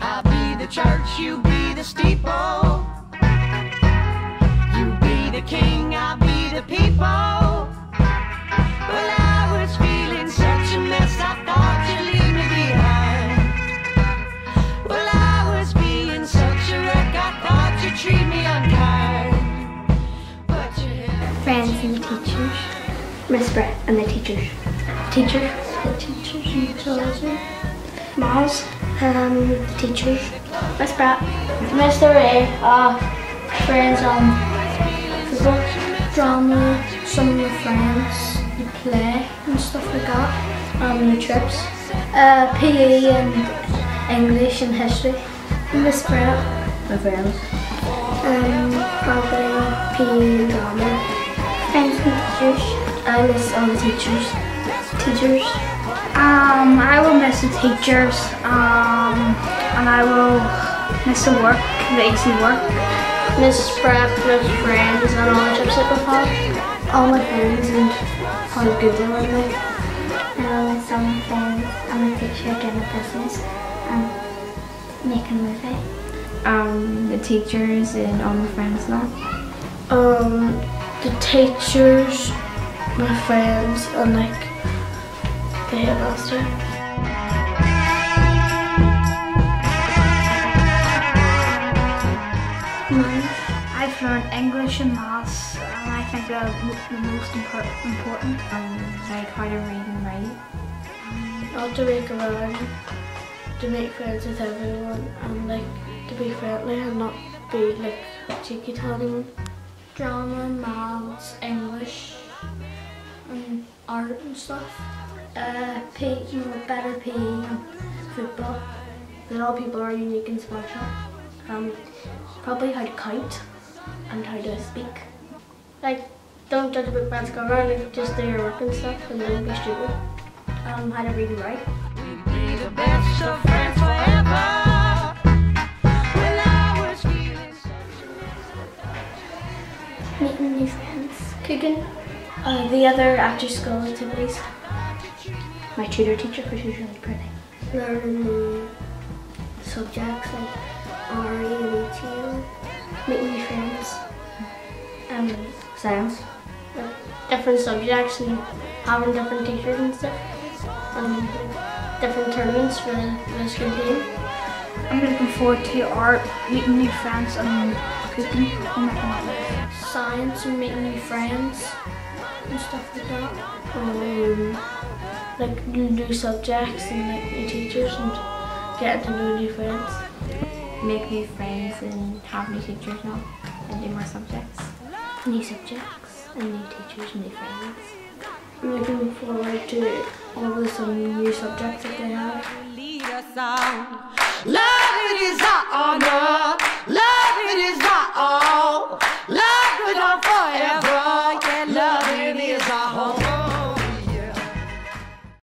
I'll be the church, you be the steeple. You be the king, I'll be the people. Well, I was feeling such a mess, I thought you'd leave me behind. Well, I was being such a wreck, I thought you'd treat me unkind. But you friends and teachers. Miss Brett and the teachers. Teachers. The teachers and children. Moms. Um, the teachers. Miss Brett. Mr. Ray. Uh, friends um football, drama, some of the friends, the play and stuff like that. Um, the trips. Uh, PE and English and history. Miss Brett. My friends. Um, probably PE and drama. Friends and teachers. I miss all the teachers. Teachers. Um, I will miss the teachers. Um, and I will miss the work, the easy work. Miss prep, miss friends, and all the trips that we've had. All my friends and how good they were to me. I will miss all my friends and my teacher doing the business and making a movie. um, the teachers and all my friends now. Um, the teachers, my friends, and like the headmaster. I've learned English and maths, and I think they're the most impor- important. Um, like how to read and write. Not to make around, to make friends with everyone, and like to be friendly and not be like cheeky to anyone. Drama, maths, English, art and stuff. Uh, P, you know, better painting and football. Because all people are unique and special. Um, probably how to count and how to speak. Like, don't judge a book by its cover, like, just do your work and stuff, and don't be stupid. Um, how to read and write. be the best of friends forever. Well, I was feeling such a Meeting new friends. Cooking. Uh, the other after school activities. My tutor teacher, because she's really pretty. Learning new subjects like RE and ETU. Meeting new friends. Um, Science. different subjects and having different teachers and stuff. And like, different tournaments for the, the school team. I'm looking forward to art, meeting new friends, and cooking and making art. science and meeting new friends and stuff like that. Um, like new, new subjects and like new teachers and getting to know new friends. Make new friends and have new teachers now and do more subjects. New subjects and new teachers and new friends. I'm looking forward to all the some new subjects that they have. lead us on. Love it is our honor.